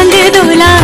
रंग दुला